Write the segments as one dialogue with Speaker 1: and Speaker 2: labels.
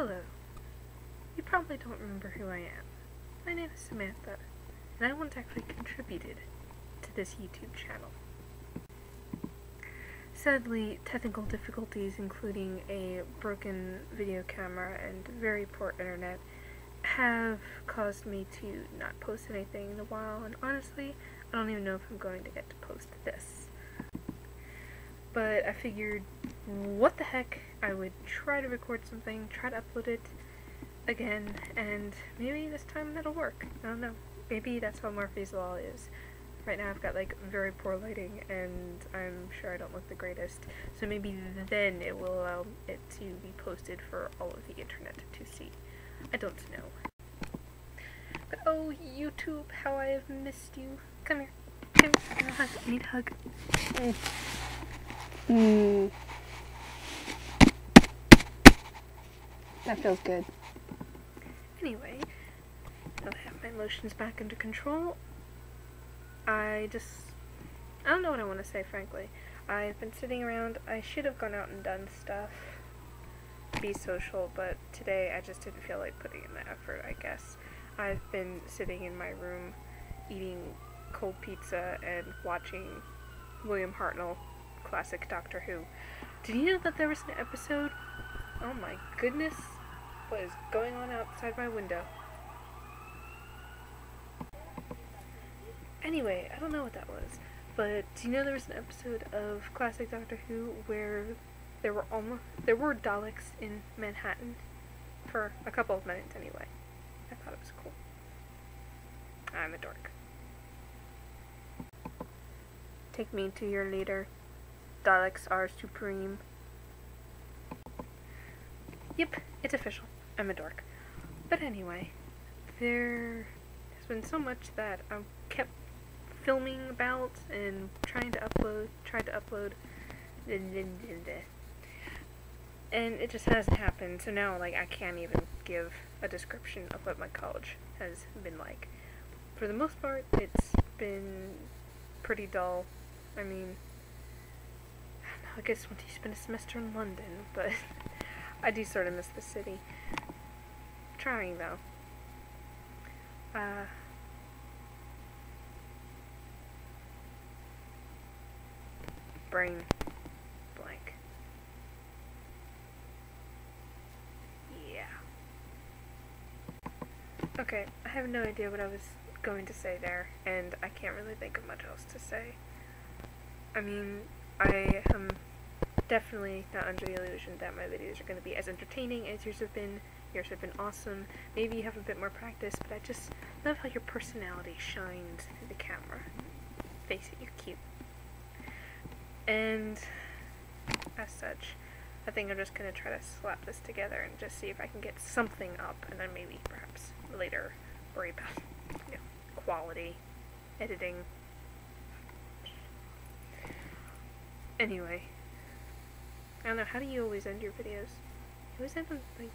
Speaker 1: Hello. You probably don't remember who I am. My name is Samantha, and I once actually contributed to this YouTube channel. Sadly, technical difficulties including a broken video camera and very poor internet have caused me to not post anything in a while, and honestly, I don't even know if I'm going to get to post this. But I figured, what the heck, I would try to record something, try to upload it again, and maybe this time that'll work. I don't know. Maybe that's how Murphy's Law is. Right now I've got like very poor lighting and I'm sure I don't look the greatest. So maybe then it will allow it to be posted for all of the internet to see. I don't know. But oh, YouTube, how I have missed you. Come here. Come here. I need a hug. I need a hug.
Speaker 2: Mm. That feels good.
Speaker 1: Anyway, now I have my emotions back under control, I just, I don't know what I want to say, frankly. I've been sitting around, I should have gone out and done stuff, be social, but today I just didn't feel like putting in the effort, I guess. I've been sitting in my room eating cold pizza and watching William Hartnell classic Doctor Who. Did you know that there was an episode? Oh my goodness, what is going on outside my window? Anyway, I don't know what that was, but do you know there was an episode of classic Doctor Who where there were almost there were Daleks in Manhattan for a couple of minutes anyway. I thought it was cool. I'm a dork. Take me to your leader. Daleks are supreme. Yep, it's official. I'm a dork. But anyway, there has been so much that I've kept filming about and trying to upload, tried to upload, eh. and it just hasn't happened. So now, like, I can't even give a description of what my college has been like. For the most part, it's been pretty dull. I mean, I guess once you spend a semester in London, but I do sort of miss the city. Trying though. Uh, brain blank. Yeah. Okay, I have no idea what I was going to say there, and I can't really think of much else to say. I mean, I am definitely not under the illusion that my videos are going to be as entertaining as yours have been. Yours have been awesome. Maybe you have a bit more practice, but I just love how your personality shines through the camera. Face it, you're cute. And as such, I think I'm just going to try to slap this together and just see if I can get something up and then maybe perhaps later worry about you know, quality, editing. Anyway, I don't know, how do you always end your videos? You always end them like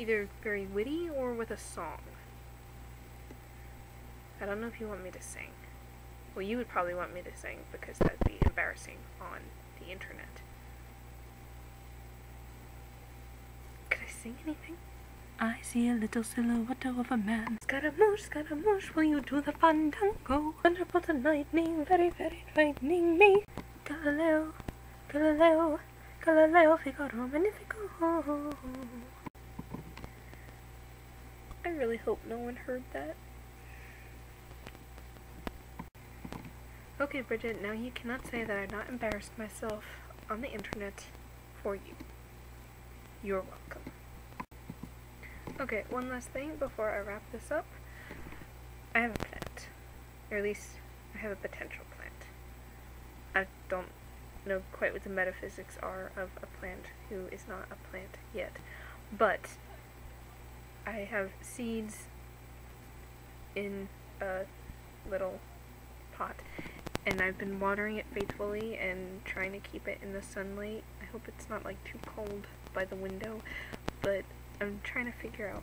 Speaker 1: either very witty or with a song. I don't know if you want me to sing. Well, you would probably want me to sing because that'd be embarrassing on the internet. Could I sing anything? I see a little silhouette of a man. Scaramouche, Scaramouche, will you do the fandango? Thunderbolt and lightning, very, very frightening me. Galileo, Galileo, Galileo, Figaro, Magnifico. I really hope no one heard that. Okay, Brigid, now you cannot say that I've not embarrassed myself on the internet for you. You're welcome. Okay, one last thing before I wrap this up. I have a plant. Or at least, I have a potential plant. I don't know quite what the metaphysics are of a plant who is not a plant yet. But, I have seeds in a little pot and I've been watering it faithfully and trying to keep it in the sunlight. I hope it's not like too cold by the window, but I'm trying to figure out.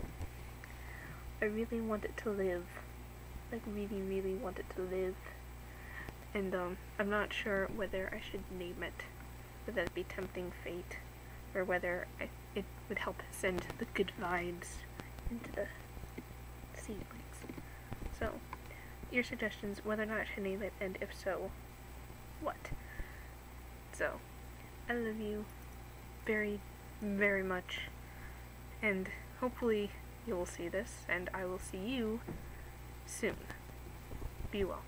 Speaker 1: I really want it to live. Like really, really want it to live. And um, I'm not sure whether I should name it. Would that be Tempting Fate? or whether I, it would help send the good vibes into the seedlings. So, your suggestions, whether or not should name it, and if so, what? So, I love you very, very much, and hopefully you will see this, and I will see you soon. Be well.